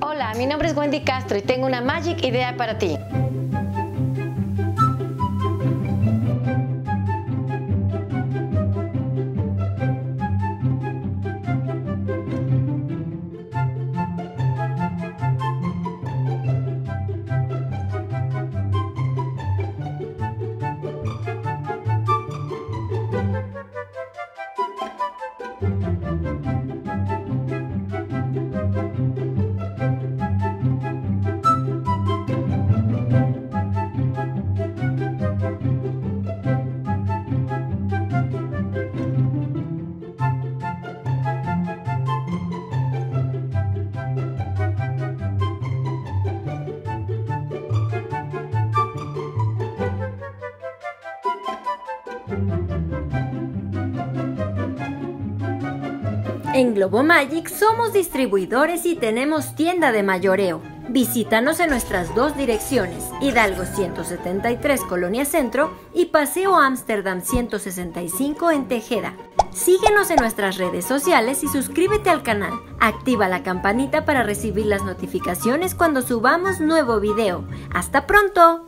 Hola, mi nombre es Wendy Castro y tengo una Magic idea para ti. En Globo Magic somos distribuidores y tenemos tienda de mayoreo. Visítanos en nuestras dos direcciones, Hidalgo 173 Colonia Centro y Paseo Ámsterdam 165 en Tejeda. Síguenos en nuestras redes sociales y suscríbete al canal. Activa la campanita para recibir las notificaciones cuando subamos nuevo video. ¡Hasta pronto!